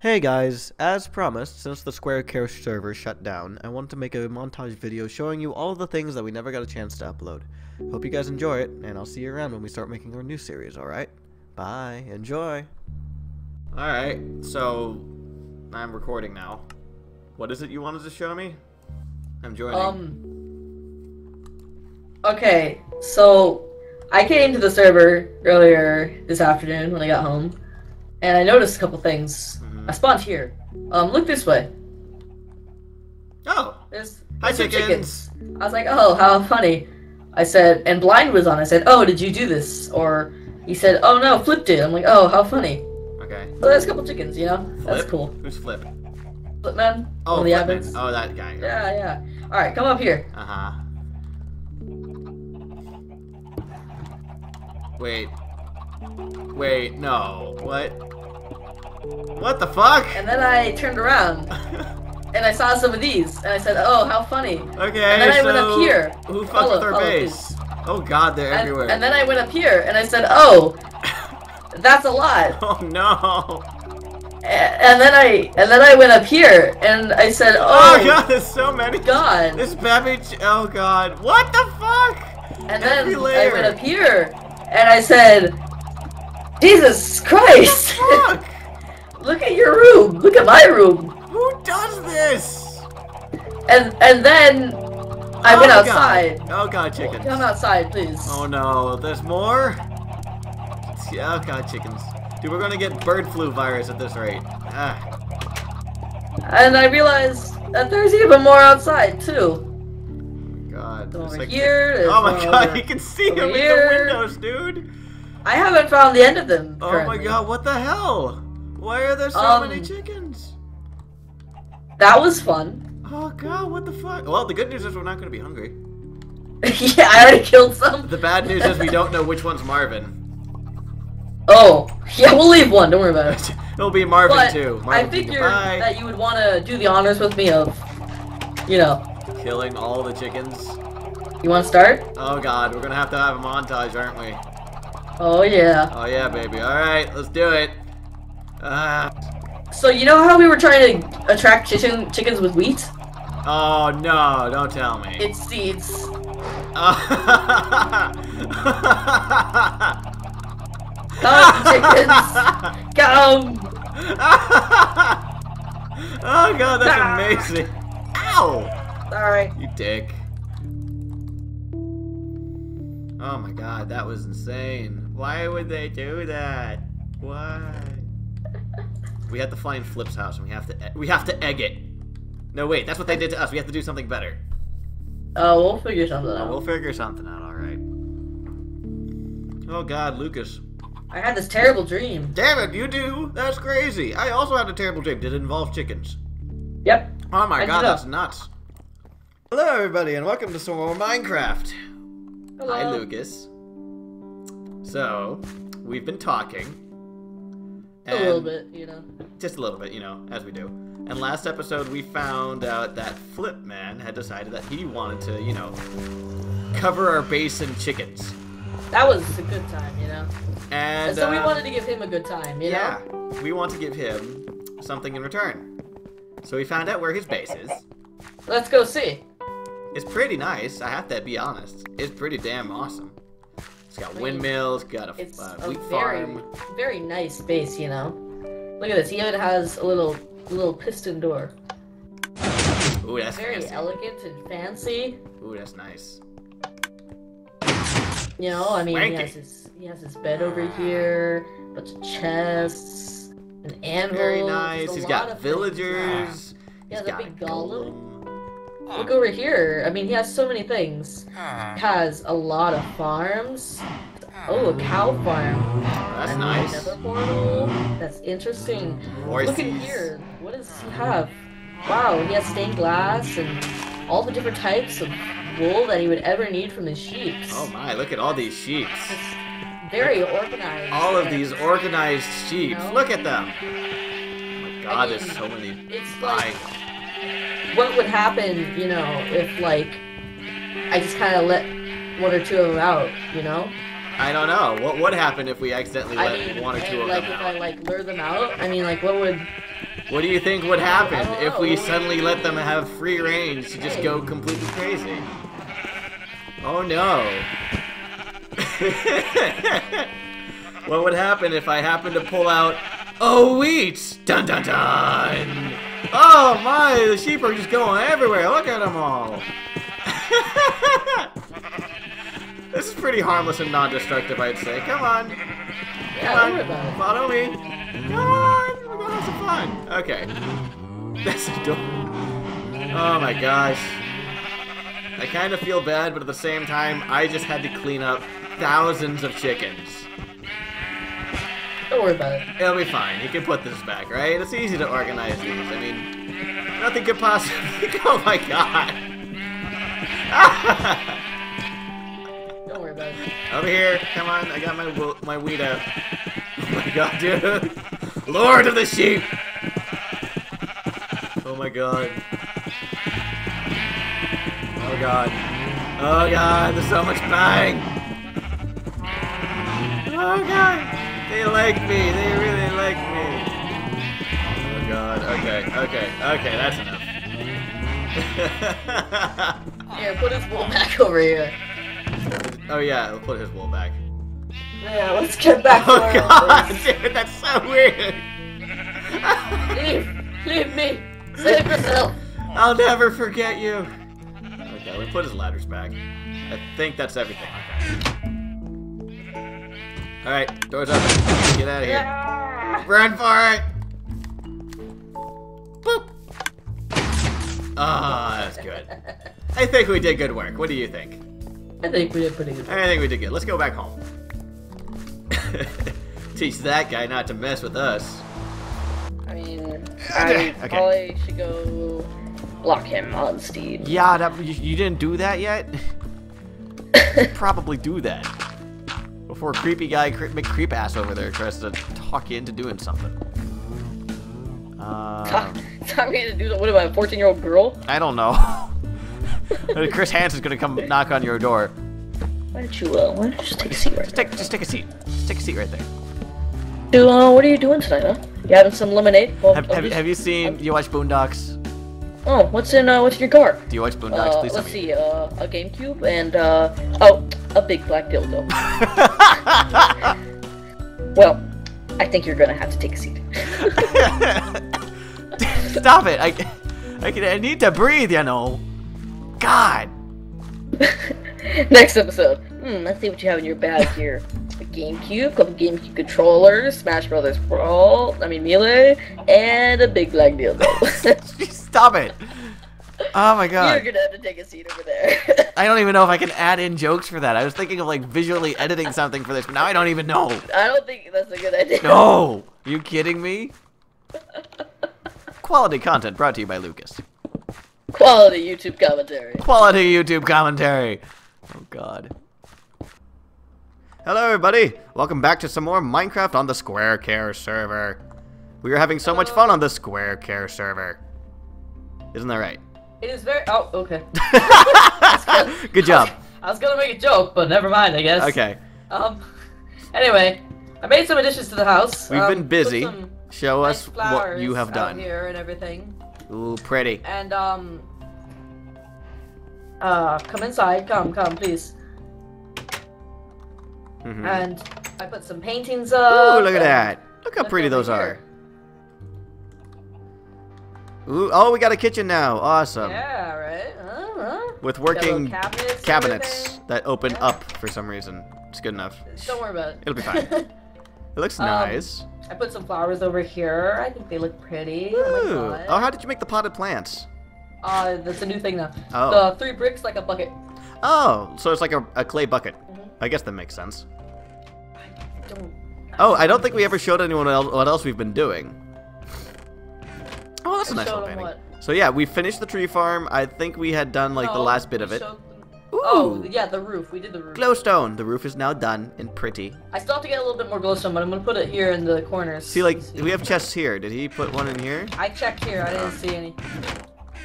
Hey guys, as promised, since the Square Care server shut down, I wanted to make a montage video showing you all of the things that we never got a chance to upload. Hope you guys enjoy it, and I'll see you around when we start making our new series, alright? Bye, enjoy! Alright, so I'm recording now. What is it you wanted to show me? I'm joining. Um. Okay, so I came to the server earlier this afternoon when I got home, and I noticed a couple things. I spawned here. Um, look this way. Oh! There's, Hi, there's some chickens! I was like, oh, how funny. I said, and blind was on. I said, oh, did you do this? Or he said, oh no, flipped it. I'm like, oh, how funny. Okay. So there's a couple chickens, you know? That's cool. Who's Flip? Flipman? Oh, One of the Flipman. admins? Oh, that guy. Yeah, yeah. Alright, come up here. Uh huh. Wait. Wait, no. What? What the fuck? And then I turned around, and I saw some of these, and I said, oh, how funny. okay, And then I so went up here. Who fucked with our follow, base? Oh god, they're And, everywhere. and then I went up here, and I said, oh, that's a lot. oh no! And then I and then I went up here, and I said, Oh, oh, god, there's so many. God. This babbage. Oh god. What the fuck? And Every then I layer. went up here, and I said, Jesus Christ! Look at your room. Look at my room. Who does this? And and then I Oh went outside. God. Oh god, chickens. Come outside, please. Oh no, there's more? Oh god, chickens. Dude, we're gonna get bird flu virus at this rate. Ah. And I realized that there's even more outside too. God. Over like- here, Oh my god, over- you can see over them in the windows, dude. I haven't found the end of them. Oh my god, what the hell? Why are there so Um, many chickens? That was fun. Oh god, what the fuck? Well, the good news is we're not gonna be hungry. yeah, I already killed some. The bad news is we don't know which one's Marvin. Oh, yeah, we'll leave one. Don't worry about it. It'll be Marvin But too. I figured that you would want to do the honors with me of, you know, Killing all the chickens. you want to start? Oh god, we're gonna have to have a montage, aren't we? Oh yeah. Oh yeah, baby. Alright, let's do it. Ah. So you know how we were trying to attract chicken chickens with wheat? oh no, don't tell me. It's seeds. Come, chickens. Come. oh god, that's amazing. Ow! Sorry. You dick. Oh my god, that was insane. Why would they do that? Why? We have to find Flip's house and we have to we have to egg it. No wait, that's what they did to us. We have to do something better. Oh, we'll figure something uh, out. we'll figure something out, alright. Oh god, Lucas. I had this terrible dream. Damn it, you do? That's crazy. I also had a terrible dream. Did it involve chickens? Yep. Oh my How'd god, that's nuts. Hello everybody and welcome to some more Minecraft. Hello. Hi Lucas. So, we've been talking. A little bit, you know. Just a little bit, you know, as we do. And last episode we found out that Flip Man had decided that he wanted to, you know, cover our base in chickens. That was a good time, you know. And, And so we uh, wanted to give him a good time, you yeah, know. we want to give him something in return. So we found out where his base is. Let's go see. It's pretty nice, I have to be honest. It's pretty damn awesome. It's got windmills, got a It's uh, a wheat very, farm. very nice base, you know. Look at this. He even has a little, little piston door. Ooh, that's Very fancy. elegant and fancy. Ooh, that's nice. You know, I mean, he has his, he has his bed over here, bunch of chests, an anvil. Very nice. He's got villagers. Has He's a got big golem. Golem. Look over here. I mean, he has so many things. He has a lot of farms. Oh, a cow farm. That's And nice. Another portal. That's interesting. Look at Horses. here. What does he have? Wow, he has stained glass and all the different types of wool that he would ever need from his sheep. Oh my, look at all these sheep. Very organized. All of these organized sheep. No. Look at them. Oh my god, there's mean, so many. It's like Bye. What would happen, you know, if like I just kind of let one or two of them out, you know? I don't know. What would happen if we accidentally I let mean, one or two of like them if out? I like lure them out, I mean, like what would What do you think would happen if we suddenly let them have free range to just go completely crazy? Oh no. what would happen if I happened to pull out a wheat? Dun dun dun! Oh my, the sheep are just going everywhere. Look at them all. this is pretty harmless and non-destructive, I'd say. Come on. Come on, follow me. Come on, we're gonna have some fun. Okay. That's adorable. Oh my gosh. I kind of feel bad, but at the same time, I just had to clean up thousands of chickens. Don't worry about it. It'll be fine. You can put this back, right? It's easy to organize these. I mean, nothing could possibly. oh my god. Don't worry about it. Over here, come on! I got my my weed out. Oh my god, dude! Lord of the sheep! Oh my god! Oh god! Oh god! There's so much bang! Oh god! They like me! They really like me! Oh god! Okay, okay, okay! That's enough. Here, put his wool back over here. oh yeah, we'll put his wool back. Yeah, let's get back oh, to Oh our god, dude, that's so weird. Leave! Leave me! Save yourself! I'll never forget you. Okay, we put his ladders back. I think that's everything. All right, doors open. Get out of here. Yeah. Run for it. Boop. Ah, that's good. I think we did good work. What do you think? I think we did pretty good. I think we did good. Let's go back home. Teach that guy not to mess with us. I mean, I I Okay. probably should go block him on Steve. Yeah, that, you, you didn't do that yet? Probably do that. Before creepy guy, cre- McCreep ass over there tries to talk you into doing something. Talk, Um, talk me into do that. What about a 14 year old girl? I don't know. Chris Hansen's gonna come knock on your door. Why don't you, uh, why don't you just take a seat right Just take, just take a seat. Just take a seat right there. So, uh, what are you doing tonight, huh? You having some lemonade? Well, Have, have, just- have you seen? Do you watch Boondocks? Oh, what's in, uh, what's in your car? Do you watch Boondocks? Uh, Please let's me. see, uh, a GameCube and, uh, oh, a big black dildo. well, I think you're gonna have to take a seat. Stop it! I, I, can, I need to breathe, you know. God. Next episode. Hmm, let's see what you have in your bag here. A GameCube, couple GameCube controllers, Smash Brothers Brawl, I mean Melee, and a big black dildo. Stop it. Oh my god. You're gonna have to take a seat over there. I don't even know if I can add in jokes for that. I was thinking of like visually editing something for this, but now I don't even know. I don't think that's a good idea. No! you kidding me? Quality content brought to you by Lucas. Quality YouTube commentary. Quality YouTube commentary. Oh god. Hello everybody. Welcome back to some more Minecraft on the Square Care server. We are having so much fun on the Square Care server. Isn't that right? It is very. Oh, okay. Good job. I was gonna make a joke, but never mind. I guess. Okay. Um. Anyway, I made some additions to the house. We've um, been busy. Show nice us what you have done. here and everything. Ooh, pretty. And um. Uh, come inside. Come, come, please. Mhm. And I put some paintings up. Ooh, look at that. Look how pretty those here. are. Ooh, oh, we got a kitchen now. Awesome. Yeah, right. Uh-huh. With working cabinets. cabinets that open Yeah. up for some reason. It's good enough. Don't worry about it. It'll be fine. It looks Um, nice. I put some flowers over here. I think they look pretty. Oh Ooh. my god. Oh, how did you make the potted plants? Uh, that's a new thing now. Oh. The three bricks like a bucket. Oh, so it's like a, a clay bucket. Mhm. I guess that makes sense. I don't. Oh, I don't think we ever showed anyone else what else we've been doing. Oh, that's a I nice little painting. what? So yeah, we finished the tree farm. I think we had done like the oh, last bit of it. showed them- Ooh. Oh, yeah, the roof. We did the roof. Glowstone. The roof is now done and pretty. I still have to get a little bit more glowstone, but I'm gonna put it here in the corners. See, like Let's we have chests here. Did he put one in here? I checked here. I didn't oh. see any.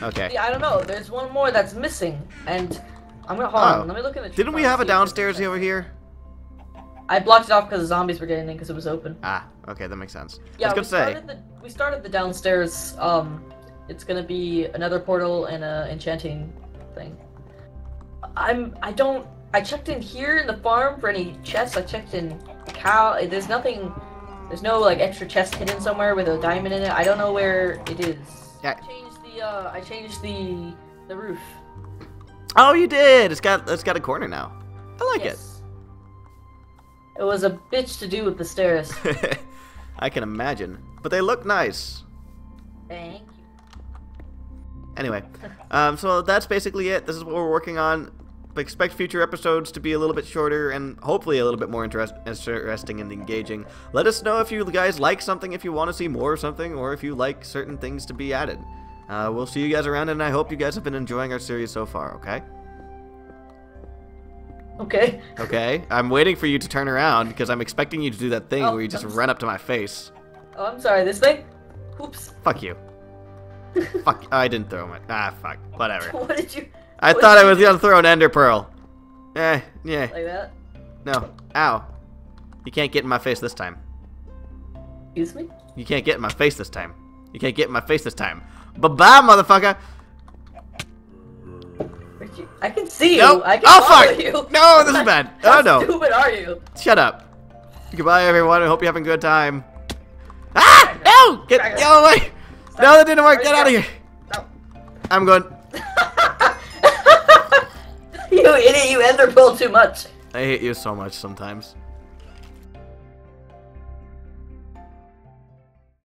Okay. Yeah, I don't know. There's one more that's missing, and I'm gonna hold Oh. on. Let me look in the. tree Didn't we have a and see if it's downstairs over here? I blocked it off because the zombies were getting in because it was open. Ah, okay, that makes sense. Yeah, I we started the we started the downstairs. Um, it's gonna be another portal and a enchanting thing. I'm I don't I checked in here in the farm for any chests. I checked in cow. There's nothing. There's no like extra chest hidden somewhere with a diamond in it. I don't know where it is. Yeah. I changed the uh I changed the the roof. Oh, you did. It's got it's got a corner now. I like Yes. It was a bitch to do with the stairs. I can imagine, but they look nice. Thank you. Anyway, um, so that's basically it. This is what we're working on. Expect future episodes to be a little bit shorter and hopefully a little bit more interest- interesting and engaging. Let us know if you guys like something, if you want to see more of something, or if you like certain things to be added. Uh, we'll see you guys around, and I hope you guys have been enjoying our series so far, okay? Okay. Okay? I'm waiting for you to turn around because I'm expecting you to do that thing Oh, where you just I'm run up to my face. Oh, I'm sorry. This thing. Oops. Fuck you. fuck. I didn't throw it. Ah, fuck. Whatever. What did you I thought I was gonna throw an ender pearl. Eh, yeah. like that? No. Ow. You can't get in my face this time. Excuse me. You can't get in my face this time. You can't get in my face this time. Bye-bye, motherfucker. You- I can see you. Nope. I can Oh, follow fuck. you. No, this is bad. How Oh, no. stupid are you? Shut up. Goodbye, everyone. I hope you're having a good time. Ah! No! Get go away! No, that didn't work. Get out of here. No. I'm going. you idiot! You ender pearl too much. I hate you so much sometimes.